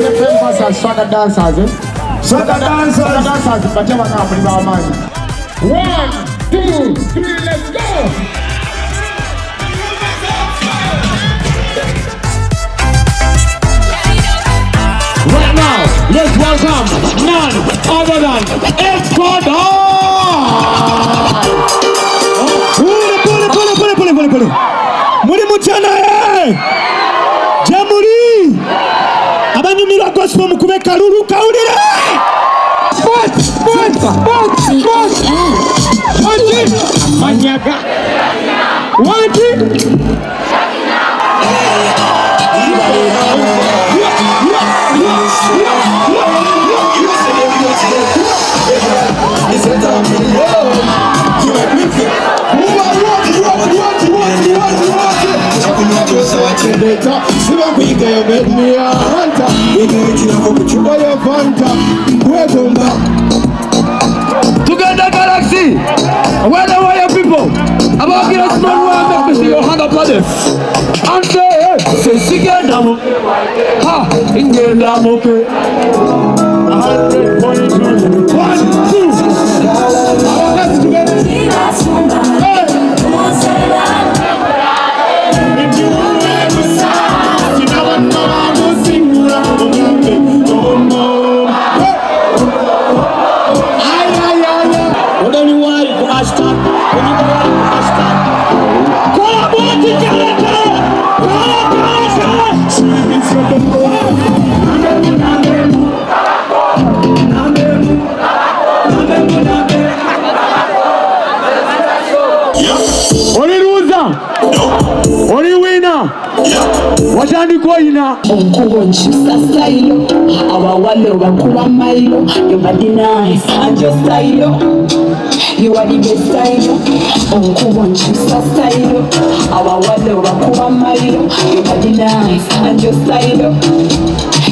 dancers, swagger dancers, eh? Swagger dancers. Swagger dancers, but you want to bring our man. One, two, three, let's go! Right now, let's welcome none other than Escobar! Pole pole pole pole pole pole. Muri mutana eh. nós vamos comer caru no caurire! Pode, pode, pode, pode! Pode! Manhaga! leta siba kuyiga yomenia hanta igayikirako ku kigo yo fanta. Wetumba Together Galaxy, where the warrior people, about give us more room, make me see your hand up like this. And say, say, together, ha, in the Lamoke, 100.2. oli luuza oli wiina watandika oyina obukuboki sasayiro abawale obakuba mayiro yobadinaanjosayiro yewalibesayiro obukuboki sasayiro abawale obakuba mayiro yobadinaanjosayiro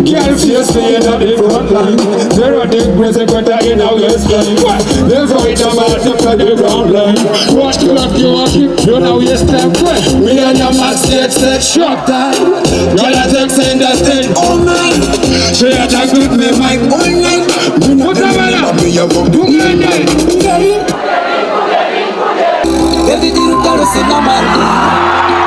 Girl face say in the front line Zero degrees equator in our waistline There's right about to cut the ground line What you like you want keep you know you step way We and your max stage set short time Girl I take send that thing all night She attack with me mic all night Put a man up Do me night Baby, you got to see no man. Yeah, yeah, put a man